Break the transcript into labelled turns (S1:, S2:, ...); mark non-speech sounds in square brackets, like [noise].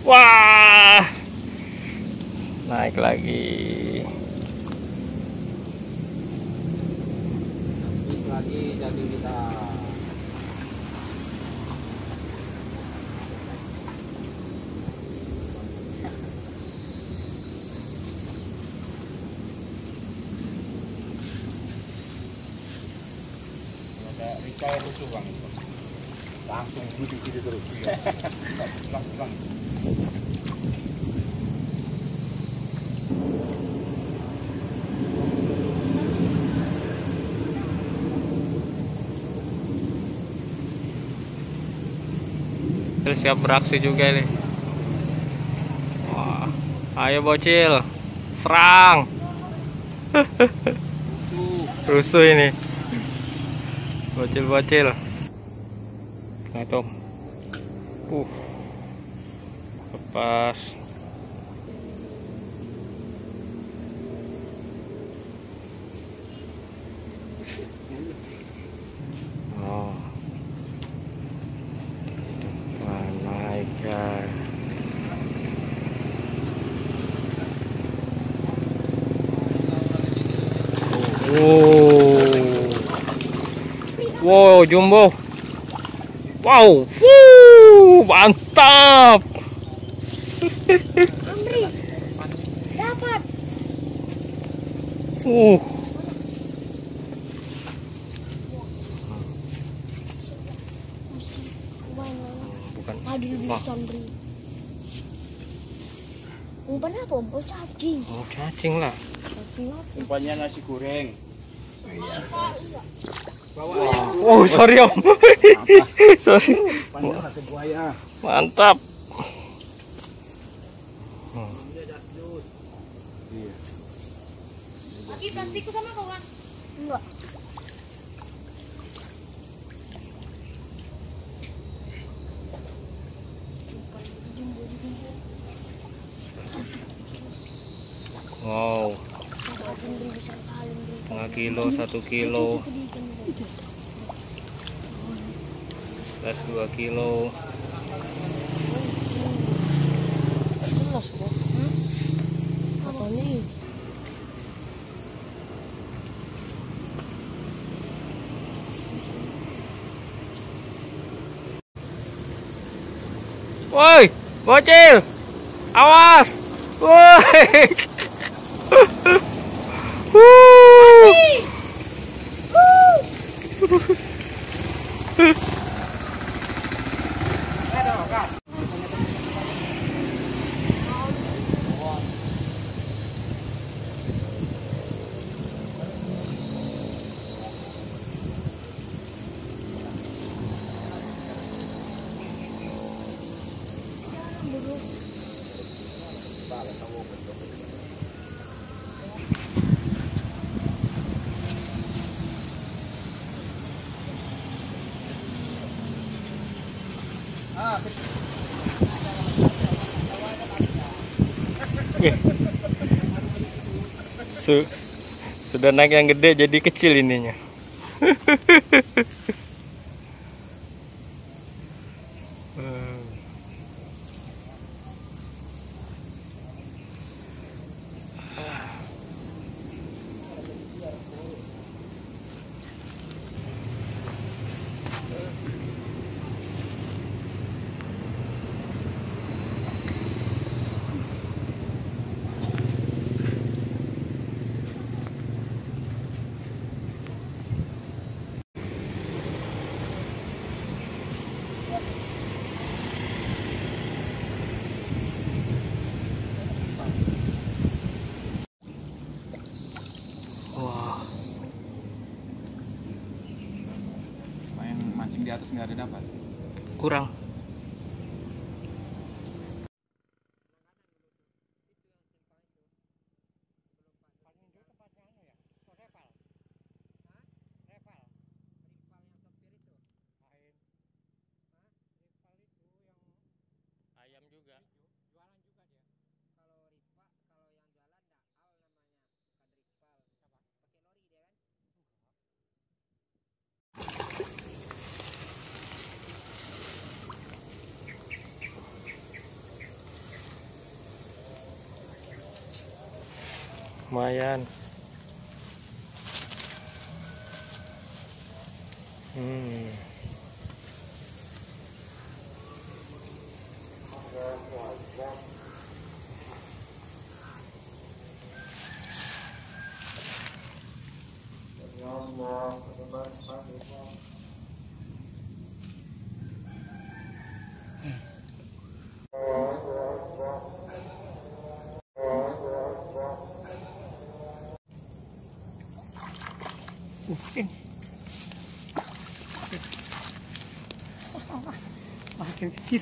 S1: Wah. Naik lagi.
S2: lagi jadi kita ada Rika yang lucu bang langsung gitu gitu [laughs] terus
S1: siap beraksi juga nih. Wah. Ayo bocil. Serang. [laughs] Rusuh ini. Bocil-bocil. Nah, tuh. Uh. Lepas. Oh. Wow. Wow, jumbo. Wow. Wuh, mantap.
S3: Amri dapat
S1: Uh. Bukan.
S3: Aduh umpan apa om? oh cacing
S1: Oh, cacing lah.
S3: cacing apa
S2: umpannya nasi goreng
S1: Oh, sorry om. [laughs] sorry. Mantap.
S2: iya
S3: lagi plastikku sama kawan enggak
S1: Wow. Setengah kilo, satu kilo, plus dua kilo. Woi, bocil, awas. Woi. [laughs] Su- sudah naik yang gede jadi kecil ininya. [laughs]
S2: nggak ada dapat
S1: kurang. Lumayan. Hmm here.